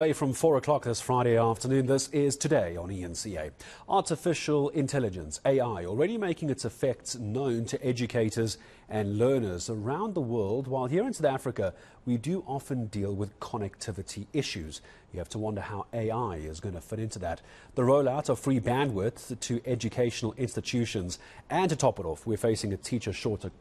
Away from 4 o'clock this Friday afternoon, this is Today on ENCA. Artificial intelligence, AI, already making its effects known to educators and learners around the world, while here in South Africa, we do often deal with connectivity issues. You have to wonder how AI is going to fit into that. The rollout of free bandwidth to educational institutions, and to top it off, we're facing a teacher shortage,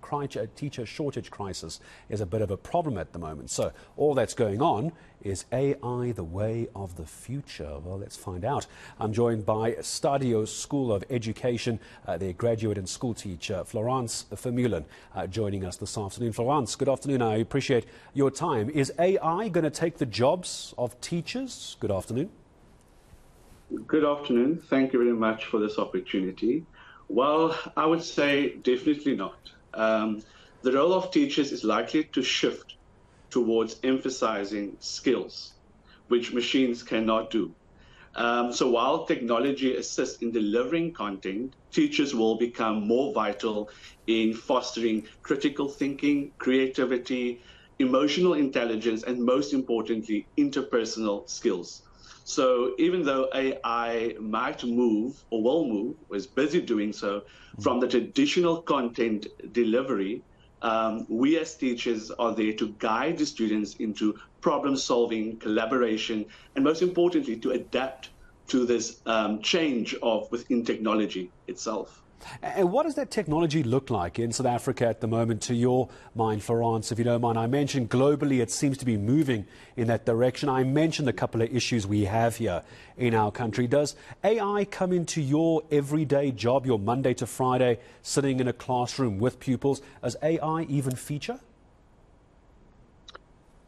teacher shortage crisis is a bit of a problem at the moment. So all that's going on is AI the way of the future? Well, let's find out. I'm joined by Stadio School of Education, uh, their graduate and school teacher, Florance Vermeulen, uh, joining us this afternoon. Florance, good afternoon. I appreciate your time. Is AI going to take the jobs of teachers? Good afternoon. Good afternoon. Thank you very much for this opportunity. Well, I would say definitely not. Um, the role of teachers is likely to shift towards emphasizing skills, which machines cannot do. Um, so while technology assists in delivering content, teachers will become more vital in fostering critical thinking, creativity, emotional intelligence, and most importantly, interpersonal skills. So even though AI might move or will move, or is busy doing so, from the traditional content delivery um, we as teachers are there to guide the students into problem solving, collaboration, and most importantly, to adapt to this um, change of within technology itself. And what does that technology look like in South Africa at the moment, to your mind, Florance, if you don't mind? I mentioned globally it seems to be moving in that direction. I mentioned a couple of issues we have here in our country. Does AI come into your everyday job, your Monday to Friday, sitting in a classroom with pupils? Does AI even feature?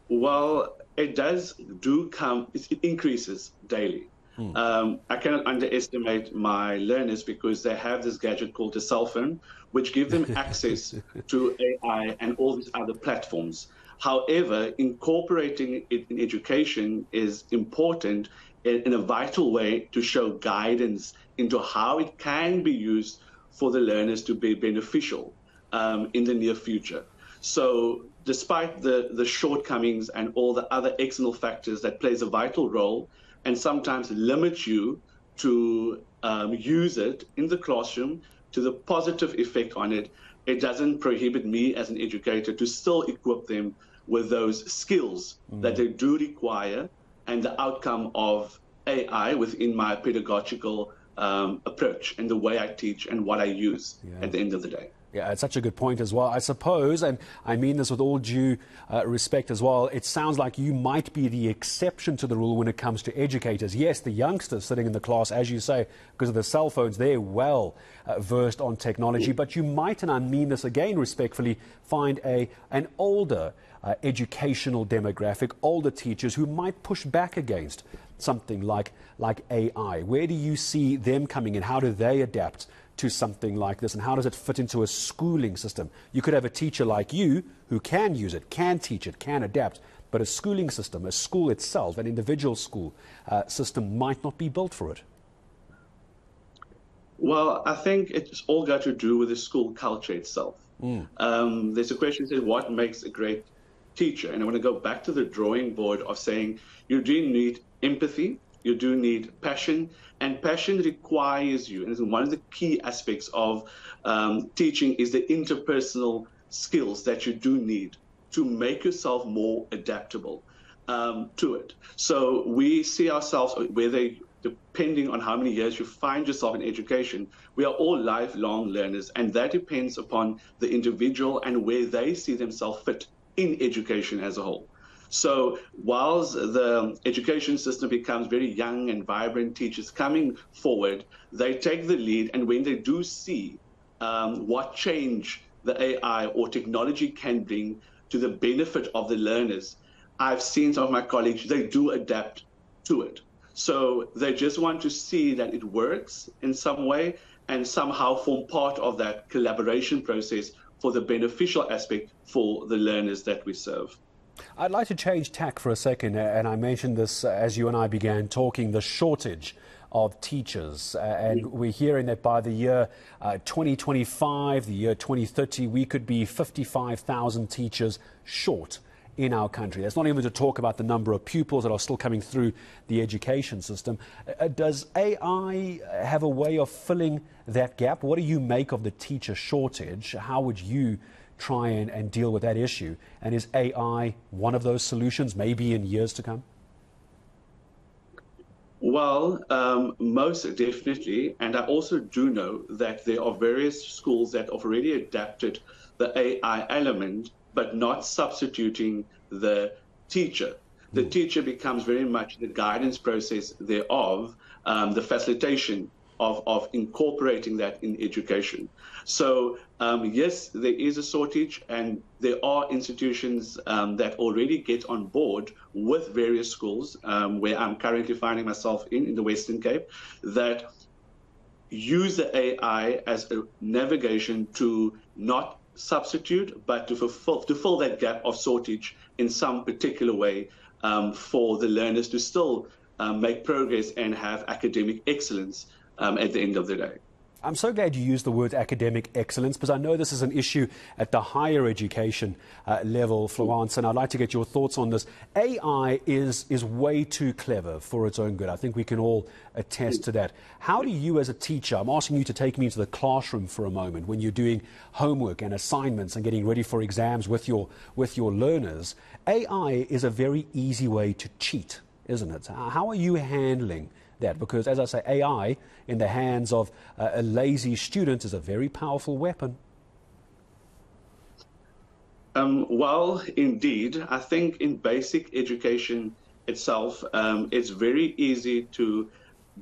Well, it does do come, it increases daily. Hmm. Um, I cannot underestimate my learners because they have this gadget called a cell phone, which give them access to AI and all these other platforms. However, incorporating it in education is important in, in a vital way to show guidance into how it can be used for the learners to be beneficial um, in the near future. So despite the, the shortcomings and all the other external factors that plays a vital role, and sometimes limit you to um, use it in the classroom to the positive effect on it. It doesn't prohibit me as an educator to still equip them with those skills mm. that they do require and the outcome of AI within my pedagogical um, approach and the way I teach and what I use yeah. at the end of the day. Yeah, it's such a good point as well. I suppose, and I mean this with all due uh, respect as well, it sounds like you might be the exception to the rule when it comes to educators. Yes, the youngsters sitting in the class, as you say, because of the cell phones, they're well uh, versed on technology, but you might, and I mean this again respectfully, find a, an older uh, educational demographic, older teachers who might push back against something like, like AI. Where do you see them coming in? How do they adapt to something like this? And how does it fit into a schooling system? You could have a teacher like you who can use it, can teach it, can adapt, but a schooling system, a school itself, an individual school uh, system might not be built for it. Well, I think it's all got to do with the school culture itself. Mm. Um, there's a question that says, what makes a great teacher? And I want to go back to the drawing board of saying you do need empathy, you do need passion, and passion requires you. And one of the key aspects of um, teaching is the interpersonal skills that you do need to make yourself more adaptable um, to it. So we see ourselves, whether depending on how many years you find yourself in education, we are all lifelong learners, and that depends upon the individual and where they see themselves fit in education as a whole. So whilst the education system becomes very young and vibrant, teachers coming forward, they take the lead. And when they do see um, what change the AI or technology can bring to the benefit of the learners, I've seen some of my colleagues, they do adapt to it. So they just want to see that it works in some way and somehow form part of that collaboration process for the beneficial aspect for the learners that we serve. I'd like to change tack for a second, uh, and I mentioned this uh, as you and I began talking the shortage of teachers. Uh, and mm. we're hearing that by the year uh, 2025, the year 2030, we could be 55,000 teachers short in our country. That's not even to talk about the number of pupils that are still coming through the education system. Uh, does AI have a way of filling that gap? What do you make of the teacher shortage? How would you try and, and deal with that issue? And is AI one of those solutions, maybe in years to come? Well, um, most definitely. And I also do know that there are various schools that have already adapted the AI element but not substituting the teacher. The mm. teacher becomes very much the guidance process thereof, um, the facilitation of, of incorporating that in education. So, um, yes, there is a shortage, and there are institutions um, that already get on board with various schools, um, where I'm currently finding myself in, in the Western Cape, that use the AI as a navigation to not substitute, but to fulfill, to fill that gap of shortage in some particular way um, for the learners to still um, make progress and have academic excellence um, at the end of the day. I'm so glad you used the word academic excellence because I know this is an issue at the higher education uh, level, Florance, and I'd like to get your thoughts on this. AI is, is way too clever for its own good. I think we can all attest to that. How do you, as a teacher, I'm asking you to take me into the classroom for a moment when you're doing homework and assignments and getting ready for exams with your, with your learners. AI is a very easy way to cheat, isn't it? How are you handling that because, as I say, AI in the hands of uh, a lazy student is a very powerful weapon. Um, well, indeed, I think in basic education itself, um, it's very easy to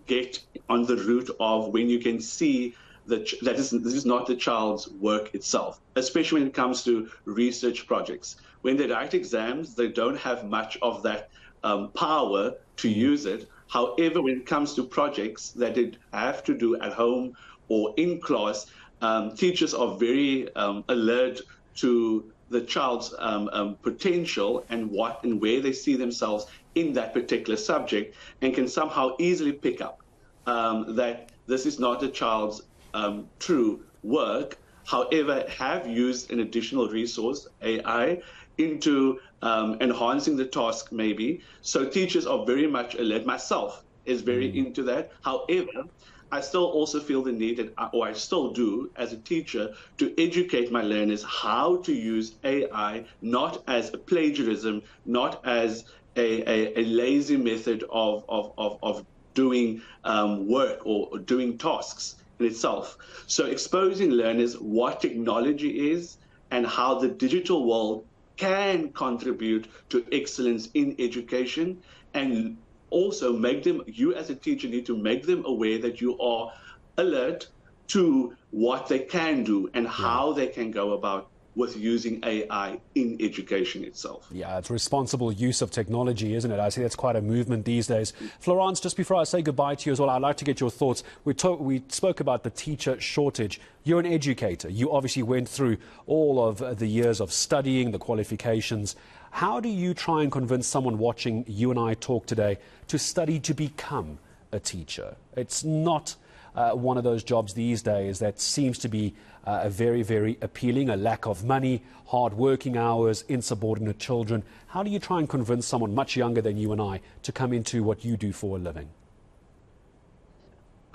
get on the route of when you can see that that is this is not the child's work itself, especially when it comes to research projects. When they write exams, they don't have much of that um, power to use it. However, when it comes to projects that they have to do at home or in class, um, teachers are very um, alert to the child's um, um, potential and what and where they see themselves in that particular subject, and can somehow easily pick up um, that this is not a child's um, true work. However, have used an additional resource, AI, into um, enhancing the task maybe. So teachers are very much alert. Myself is very mm. into that. However, I still also feel the need, that, or I still do as a teacher, to educate my learners how to use AI not as a plagiarism, not as a, a, a lazy method of, of, of, of doing um, work or, or doing tasks in itself. So exposing learners what technology is and how the digital world can contribute to excellence in education and also make them, you as a teacher need to make them aware that you are alert to what they can do and how they can go about with using AI in education itself. Yeah, it's responsible use of technology, isn't it? I see that's quite a movement these days. Florance, just before I say goodbye to you as well, I'd like to get your thoughts. We, we spoke about the teacher shortage. You're an educator. You obviously went through all of the years of studying, the qualifications. How do you try and convince someone watching you and I talk today to study to become a teacher? It's not uh, one of those jobs these days that seems to be uh, very, very appealing. A lack of money, hard working hours, insubordinate children. How do you try and convince someone much younger than you and I to come into what you do for a living?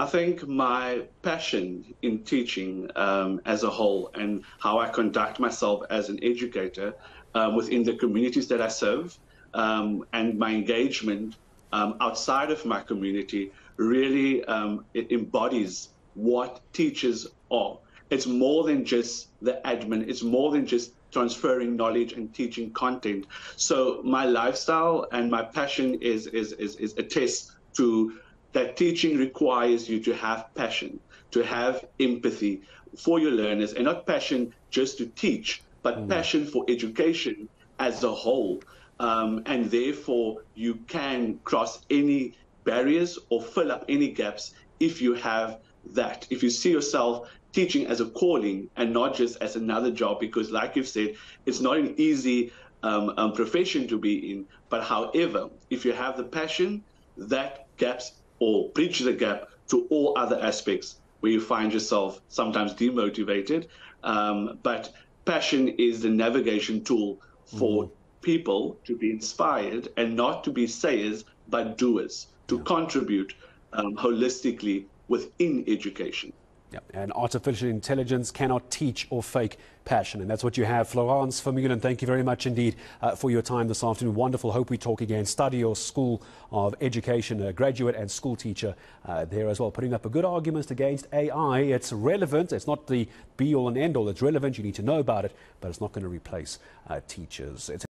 I think my passion in teaching um, as a whole and how I conduct myself as an educator um, within the communities that I serve um, and my engagement um, outside of my community really um, it embodies what teachers are. It's more than just the admin. It's more than just transferring knowledge and teaching content. So my lifestyle and my passion is is is, is a test to that teaching requires you to have passion, to have empathy for your learners, and not passion just to teach, but mm. passion for education as a whole. Um, and therefore, you can cross any barriers or fill up any gaps if you have that. If you see yourself teaching as a calling and not just as another job, because, like you've said, it's not an easy um, um, profession to be in. But however, if you have the passion, that gaps or bridges the gap to all other aspects where you find yourself sometimes demotivated. Um, but passion is the navigation tool for mm people to be inspired and not to be sayers, but doers, to contribute um, holistically within education. Yeah, and artificial intelligence cannot teach or fake passion. And that's what you have. Florance Vermeulen, thank you very much indeed uh, for your time this afternoon. Wonderful. Hope we talk again. Stadio School of Education, a graduate and school teacher uh, there as well, putting up a good argument against AI. It's relevant. It's not the be all and end all. It's relevant. You need to know about it, but it's not going to replace uh, teachers. It's